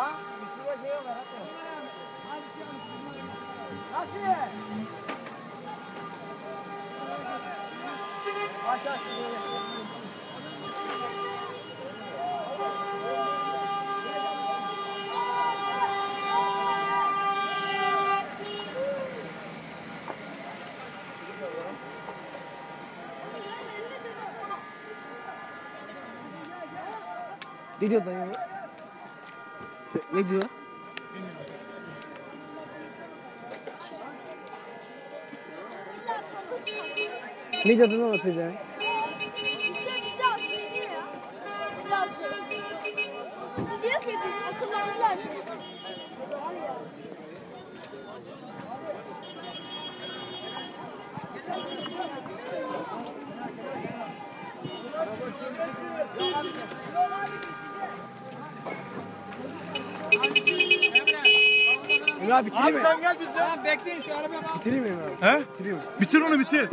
Ha? Aç aç. Ne diyor dayı? Ne diyor? Ne diyordu lan o teyze? Diyor ki biz akıllandılar. Emre abi bitireyim mi? Sen gel bizden. Bekleyin şu arabaya bak. Bitireyim mi Emre abi? He? Bitireyim mi? Bitir onu bitir.